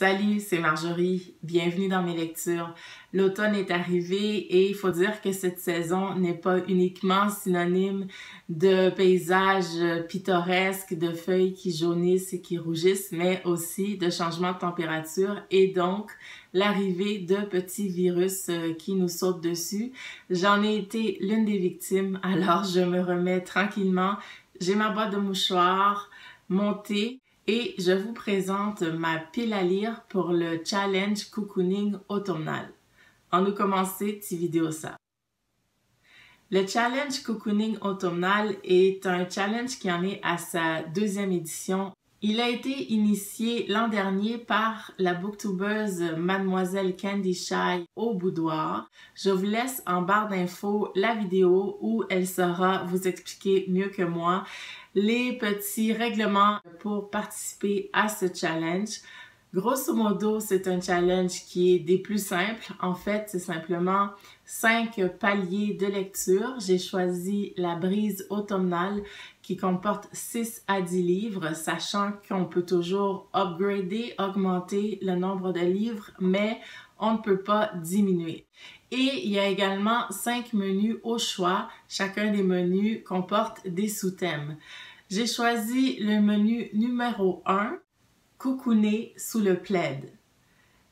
Salut, c'est Marjorie. Bienvenue dans mes lectures. L'automne est arrivé et il faut dire que cette saison n'est pas uniquement synonyme de paysages pittoresques, de feuilles qui jaunissent et qui rougissent, mais aussi de changements de température et donc l'arrivée de petits virus euh, qui nous sautent dessus. J'en ai été l'une des victimes, alors je me remets tranquillement. J'ai ma boîte de mouchoirs, mon thé et je vous présente ma pile à lire pour le challenge cocooning automnal. En nous commencer, petit vidéo ça. Le challenge cocooning automnal est un challenge qui en est à sa deuxième édition. Il a été initié l'an dernier par la booktubeuse Mademoiselle Candy Shy au boudoir. Je vous laisse en barre d'infos la vidéo où elle saura vous expliquer mieux que moi les petits règlements pour participer à ce challenge. Grosso modo, c'est un challenge qui est des plus simples. En fait, c'est simplement cinq paliers de lecture. J'ai choisi la brise automnale qui comporte 6 à 10 livres, sachant qu'on peut toujours upgrader, augmenter le nombre de livres, mais on ne peut pas diminuer. Et il y a également cinq menus au choix. Chacun des menus comporte des sous-thèmes. J'ai choisi le menu numéro 1, Coucouner sous le plaid.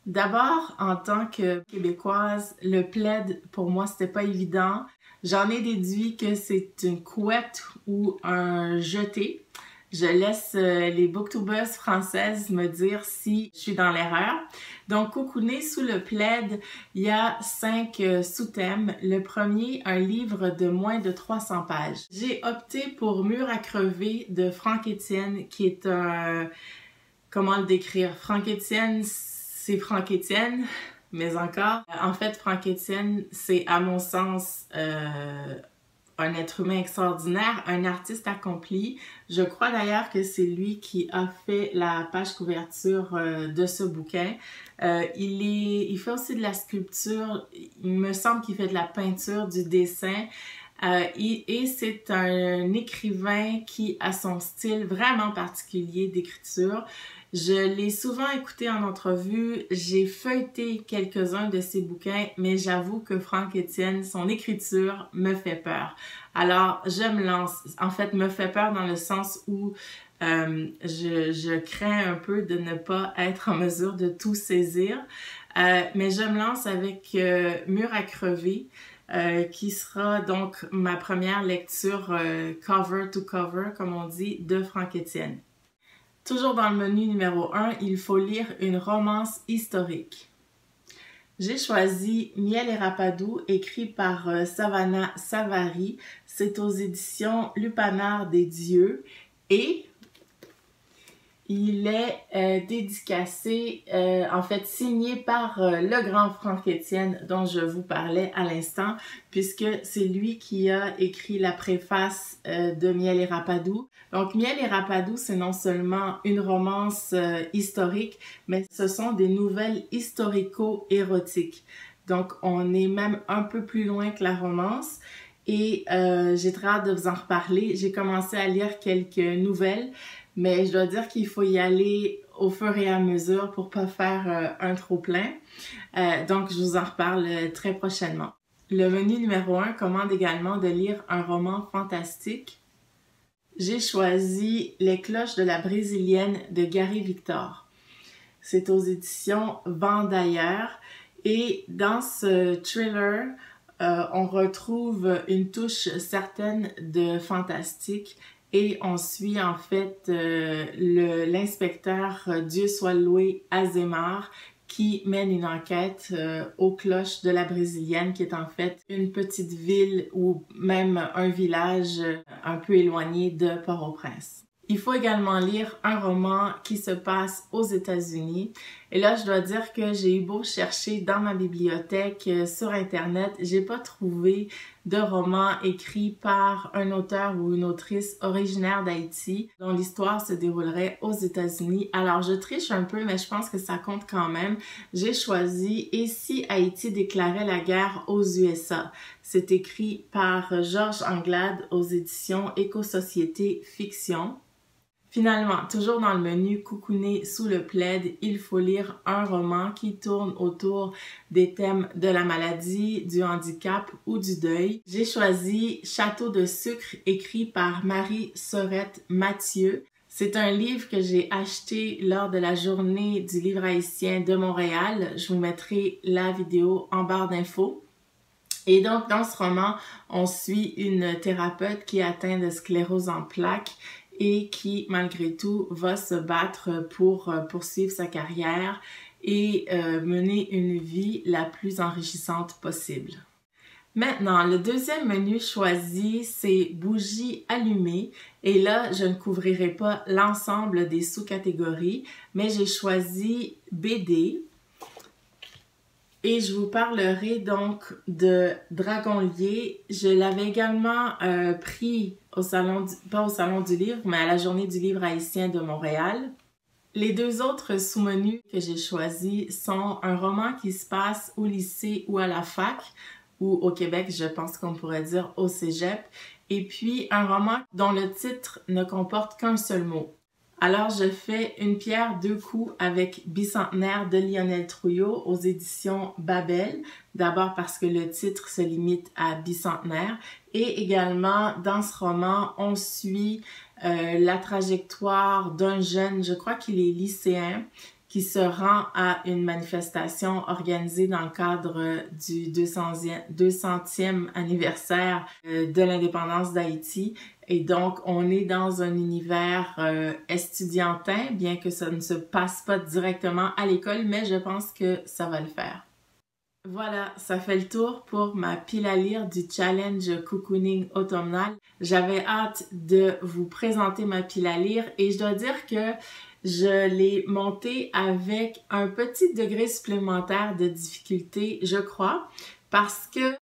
D'abord, en tant que québécoise, le plaid, pour moi, c'était pas évident. J'en ai déduit que c'est une couette ou un jeté. Je laisse euh, les booktubers françaises me dire si je suis dans l'erreur. Donc, Cocooner sous le plaid, il y a cinq euh, sous-thèmes. Le premier, un livre de moins de 300 pages. J'ai opté pour Mur à crever de Franck Étienne, qui est un... Comment le décrire? Franck Étienne, c'est Franck Étienne, mais encore. En fait, Franck Étienne, c'est à mon sens... Euh, un être humain extraordinaire, un artiste accompli. Je crois d'ailleurs que c'est lui qui a fait la page couverture euh, de ce bouquin. Euh, il, est, il fait aussi de la sculpture, il me semble qu'il fait de la peinture, du dessin. Euh, et, et c'est un écrivain qui a son style vraiment particulier d'écriture. Je l'ai souvent écouté en entrevue, j'ai feuilleté quelques-uns de ses bouquins, mais j'avoue que Franck Etienne, son écriture me fait peur. Alors, je me lance. En fait, me fait peur dans le sens où euh, je, crains un peu de ne pas être en mesure de tout saisir. Euh, mais je me lance avec euh, Mur à crever. Qui sera donc ma première lecture cover to cover, comme on dit, de Franck Etienne. Toujours dans le menu numéro 1, il faut lire une romance historique. J'ai choisi Miel et Rapadou, écrit par euh, Savannah Savary. C'est aux éditions Lupanar des Dieux et il est euh, dédicacé, euh, en fait signé par euh, le grand Franck Étienne dont je vous parlais à l'instant, puisque c'est lui qui a écrit la préface de Miel et Rapadou. Donc Miel et Rapadou, c'est non seulement une romance historique, mais ce sont des nouvelles historico-érotiques. Donc on est même un peu plus loin que la romance. Et j'ai très hâte de vous en reparler. J'ai commencé à lire quelques nouvelles mais je dois dire qu'il faut y aller au fur et à mesure pour pas faire euh, un trop plein. Euh, donc, je vous en reparle euh, très prochainement. Le menu numéro 1 commande également de lire un roman fantastique. J'ai choisi Les cloches de la brésilienne de Gary Victor. C'est aux éditions Vent d'ailleurs et dans ce thriller, on retrouve une touche certaine de fantastique et on suit en fait euh, l'inspecteur euh, Dieu soit loué Azemar qui mène une enquête euh, aux cloches de la Brésilienne, qui est en fait une petite ville ou même un village un peu éloigné de Port-au-Prince. Il faut également lire un roman qui se passe aux États-Unis. Et là, je dois dire que j'ai eu beau chercher dans ma bibliothèque euh, sur Internet, j'ai pas trouvé de roman écrit par un auteur ou une autrice originaire d'Haïti dont l'histoire se déroulerait aux États-Unis. Alors, je triche un peu, mais je pense que ça compte quand même. J'ai choisi Et si Haïti déclarait la guerre aux USA? C'est écrit par Georges Anglade aux éditions Éco-Société Fiction. Finalement, toujours dans le menu Coucouner sous le plaid, il faut lire un roman qui tourne autour des thèmes de la maladie, du handicap ou du deuil. J'ai choisi Château de sucre écrit par Marie Sorette Mathieu. C'est un livre que j'ai acheté lors de la journée du livre haïtien de Montréal. Je vous mettrai la vidéo en barre d'infos. Et donc, dans ce roman, on suit une thérapeute qui est atteinte de sclérose en plaques et qui, malgré tout, va se battre pour euh, poursuivre sa carrière et euh, mener une vie la plus enrichissante possible. Maintenant, le deuxième menu choisi, c'est bougies allumées. Et là, je ne couvrirai pas l'ensemble des sous-catégories, mais j'ai choisi BD. Et je vous parlerai donc de Dragonlier. Je l'avais également euh, pris au salon, pas au salon du livre, mais à la journée du livre haïtien de Montréal. Les deux autres sous-menus que j'ai choisis sont un roman qui se passe au lycée ou à la fac, ou au Québec, je pense qu'on pourrait dire au cégep, et puis un roman dont le titre ne comporte qu'un seul mot. Alors, je fais une pierre deux coups avec Bicentenaire de Lionel Trouillot aux éditions Babel. D'abord parce que le titre se limite à Bicentenaire. Et également, dans ce roman, on suit euh, la trajectoire d'un jeune, je crois qu'il est lycéen, qui se rend à une manifestation organisée dans le cadre du 200e, 200e anniversaire euh, de l'indépendance d'Haïti. Et donc, on est dans un univers euh, estudiantin, bien que ça ne se passe pas directement à l'école, mais je pense que ça va le faire. Voilà, ça fait le tour pour ma pile à lire du challenge cocooning automnal. J'avais hâte de vous présenter ma pile à lire et je dois dire que je l'ai montée avec un petit degré supplémentaire de difficulté, je crois, parce que